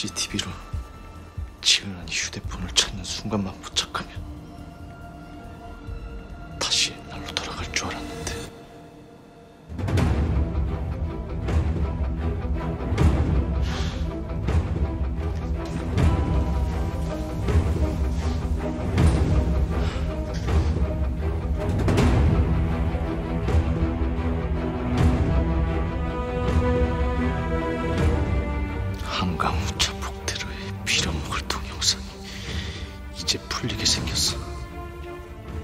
CCTV로 지은이 휴대폰을 찾는 순간만 포착하면 다시 옛날로 돌아갈 줄 알았는데. 한강 이제 풀리게 생겼어.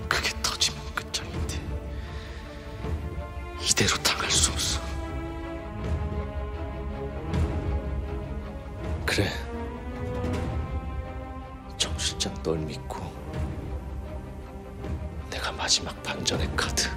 그게 터지면 끝장인데 이대로 당할 수 없어. 그래. 정 실장 널 믿고 내가 마지막 반전의 카드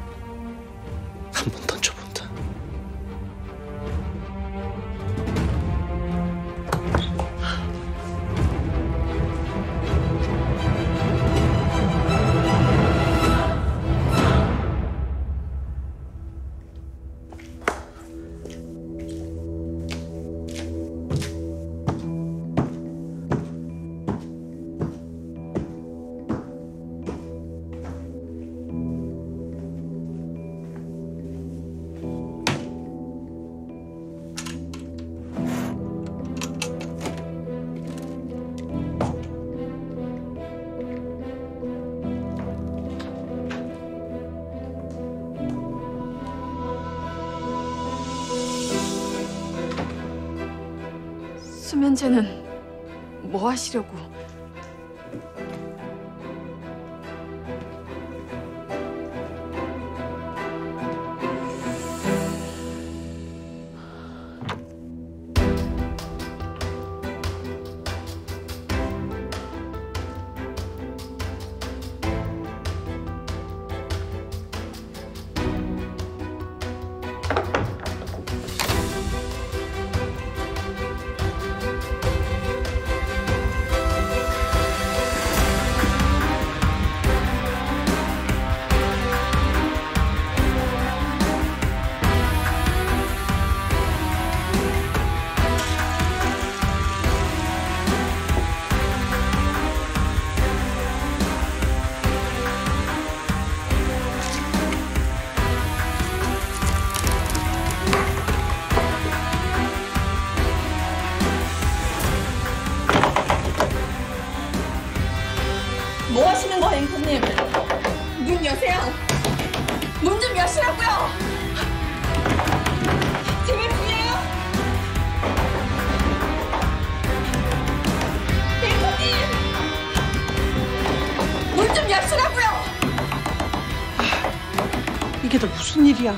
수면제는 뭐 하시려고? 거예요, 앵커님? 문 여세요. 문 좀 여시라고요. 제발 문이에요. 앵커님, 문 좀 여시라고요. 이게 다 무슨 일이야?